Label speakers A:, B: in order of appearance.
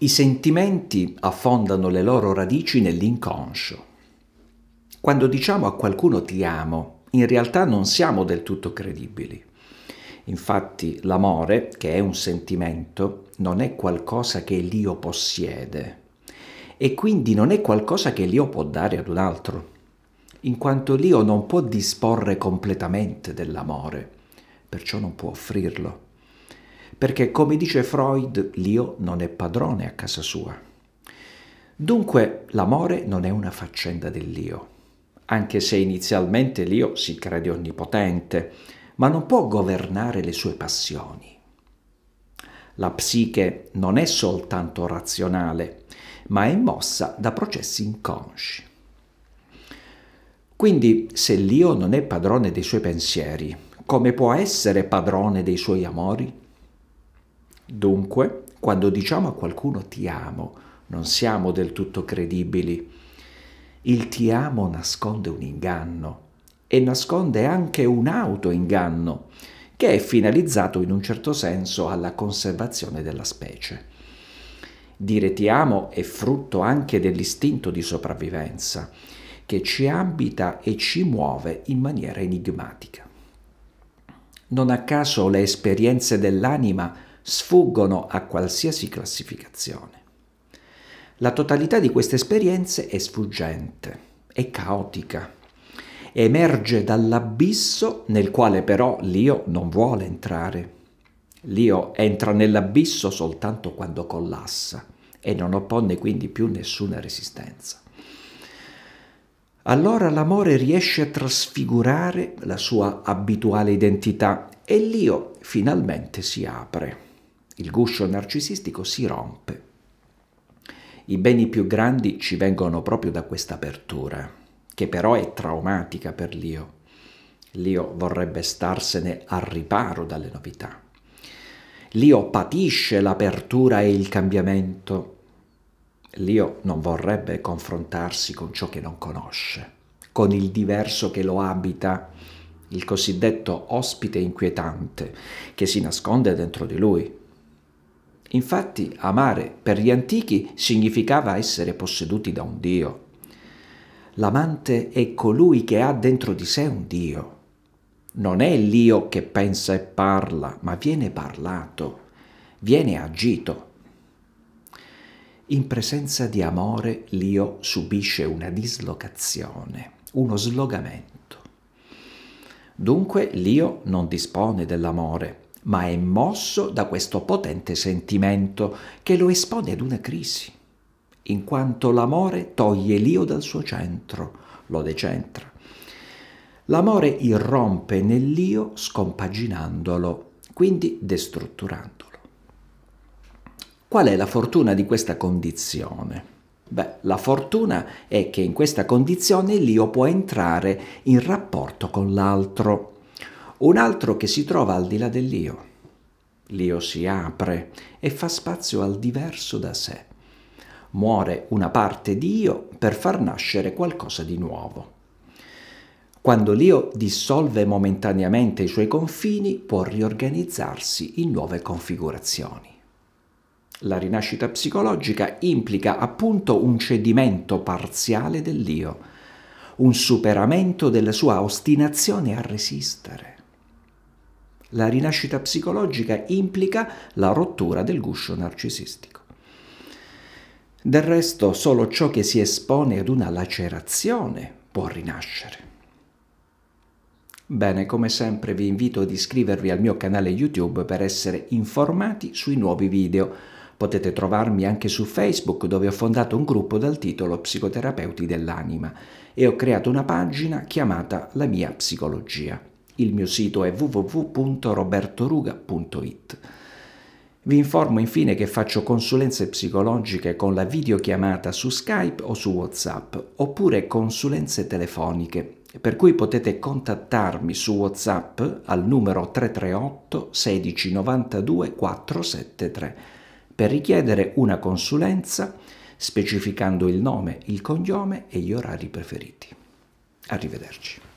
A: I sentimenti affondano le loro radici nell'inconscio. Quando diciamo a qualcuno ti amo, in realtà non siamo del tutto credibili. Infatti l'amore, che è un sentimento, non è qualcosa che l'io possiede e quindi non è qualcosa che l'io può dare ad un altro, in quanto l'io non può disporre completamente dell'amore, perciò non può offrirlo perché come dice Freud, l'io non è padrone a casa sua. Dunque l'amore non è una faccenda dell'io, anche se inizialmente l'io si crede onnipotente, ma non può governare le sue passioni. La psiche non è soltanto razionale, ma è mossa da processi inconsci. Quindi se l'io non è padrone dei suoi pensieri, come può essere padrone dei suoi amori? Dunque, quando diciamo a qualcuno ti amo, non siamo del tutto credibili. Il ti amo nasconde un inganno e nasconde anche un autoinganno che è finalizzato in un certo senso alla conservazione della specie. Dire ti amo è frutto anche dell'istinto di sopravvivenza che ci abita e ci muove in maniera enigmatica. Non a caso le esperienze dell'anima sfuggono a qualsiasi classificazione. La totalità di queste esperienze è sfuggente, è caotica, emerge dall'abisso nel quale però l'io non vuole entrare. L'io entra nell'abisso soltanto quando collassa e non oppone quindi più nessuna resistenza. Allora l'amore riesce a trasfigurare la sua abituale identità e l'io finalmente si apre il guscio narcisistico si rompe. I beni più grandi ci vengono proprio da questa apertura, che però è traumatica per l'io. L'io vorrebbe starsene al riparo dalle novità. L'io patisce l'apertura e il cambiamento. L'io non vorrebbe confrontarsi con ciò che non conosce, con il diverso che lo abita, il cosiddetto ospite inquietante che si nasconde dentro di lui. Infatti amare per gli antichi significava essere posseduti da un Dio. L'amante è colui che ha dentro di sé un Dio. Non è l'io che pensa e parla, ma viene parlato, viene agito. In presenza di amore l'io subisce una dislocazione, uno slogamento. Dunque l'io non dispone dell'amore, ma è mosso da questo potente sentimento che lo espone ad una crisi, in quanto l'amore toglie l'io dal suo centro, lo decentra. L'amore irrompe nell'io scompaginandolo, quindi destrutturandolo. Qual è la fortuna di questa condizione? Beh, la fortuna è che in questa condizione l'io può entrare in rapporto con l'altro un altro che si trova al di là dell'io. L'io si apre e fa spazio al diverso da sé. Muore una parte di io per far nascere qualcosa di nuovo. Quando l'io dissolve momentaneamente i suoi confini, può riorganizzarsi in nuove configurazioni. La rinascita psicologica implica appunto un cedimento parziale dell'io, un superamento della sua ostinazione a resistere. La rinascita psicologica implica la rottura del guscio narcisistico. Del resto, solo ciò che si espone ad una lacerazione può rinascere. Bene, come sempre vi invito ad iscrivervi al mio canale YouTube per essere informati sui nuovi video. Potete trovarmi anche su Facebook dove ho fondato un gruppo dal titolo Psicoterapeuti dell'anima e ho creato una pagina chiamata La mia psicologia. Il mio sito è www.robertoruga.it. Vi informo infine che faccio consulenze psicologiche con la videochiamata su Skype o su WhatsApp, oppure consulenze telefoniche, per cui potete contattarmi su WhatsApp al numero 338 16 92 473 per richiedere una consulenza specificando il nome, il cognome e gli orari preferiti. Arrivederci.